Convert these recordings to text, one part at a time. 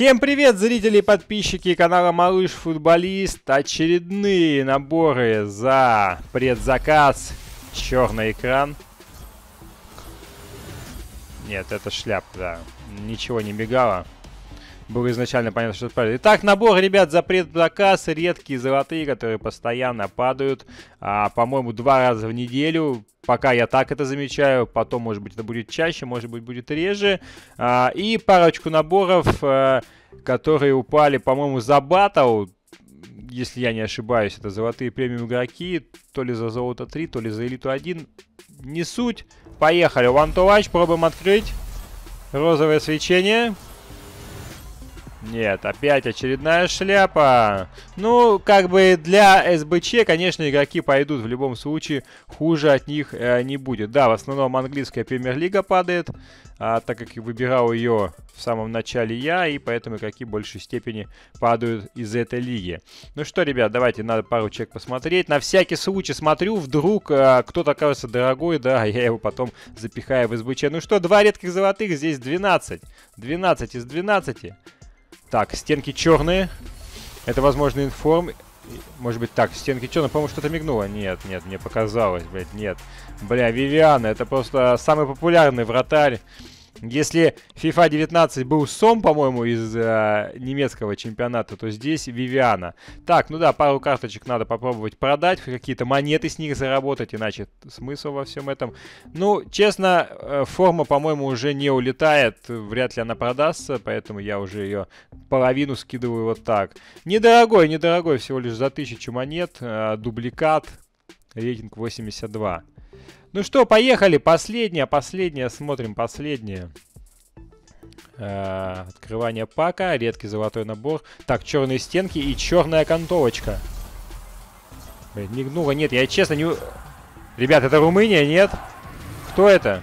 Всем привет, зрители и подписчики канала Малыш Футболист. Очередные наборы за предзаказ. Черный экран. Нет, это шляп, да. Ничего не мигало. Было изначально понятно, что это. Итак, набор, ребят, за предзаказ. Редкие золотые, которые постоянно падают. А, По-моему, два раза в неделю. Пока я так это замечаю. Потом, может быть, это будет чаще, может быть, будет реже. А, и парочку наборов, а, которые упали, по-моему, за батл. Если я не ошибаюсь, это золотые премиум игроки. То ли за золото 3, то ли за элиту 1. Не суть. Поехали. One to watch. Пробуем открыть. Розовое свечение. Нет, опять очередная шляпа. Ну, как бы для СБЧ, конечно, игроки пойдут в любом случае. Хуже от них э, не будет. Да, в основном английская премьер-лига падает, а, так как выбирал ее в самом начале я, и поэтому игроки в большей степени падают из этой лиги. Ну что, ребят, давайте, надо пару человек посмотреть. На всякий случай смотрю, вдруг э, кто-то окажется дорогой, да, я его потом запихаю в СБЧ. Ну что, два редких золотых, здесь 12. 12 из 12. Так, стенки черные. Это, возможно, информ... Может быть, так, стенки черные. По-моему, что-то мигнуло. Нет, нет, мне показалось, блядь, нет. Бля, Вивиана, это просто самый популярный вратарь если FIFA 19 был Сом, по-моему, из э, немецкого чемпионата, то здесь Вивиана. Так, ну да, пару карточек надо попробовать продать, какие-то монеты с них заработать, иначе смысл во всем этом. Ну, честно, э, форма, по-моему, уже не улетает, вряд ли она продастся, поэтому я уже ее половину скидываю вот так. Недорогой, недорогой, всего лишь за 1000 монет, э, дубликат, рейтинг 82. Ну что, поехали. Последняя, последняя. Смотрим последняя. Э, открывание пака. Редкий золотой набор. Так, черные стенки и черная окантовочка. Блин, не гнула. Нет, я честно не... Ребят, это Румыния, нет? Кто это?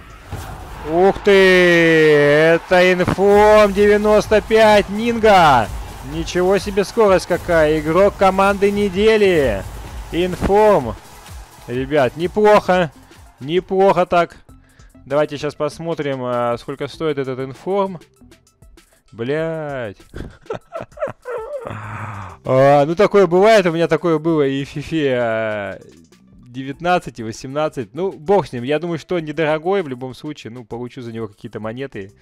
Ух ты! Это Инфом 95 Нинга! Ничего себе скорость какая! Игрок команды недели! Информ! Ребят, неплохо. Неплохо так. Давайте сейчас посмотрим, а, сколько стоит этот информ. Блять. а, ну, такое бывает. У меня такое было и в FIFA 19 и 18. Ну, бог с ним. Я думаю, что недорогой в любом случае. Ну, получу за него какие-то монеты.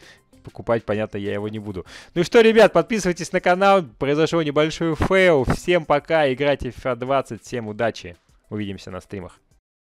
Покупать, понятно, я его не буду. Ну что, ребят, подписывайтесь на канал. Произошел небольшой фейл. Всем пока. Играйте в FIFA 20. Всем удачи. Увидимся на стримах.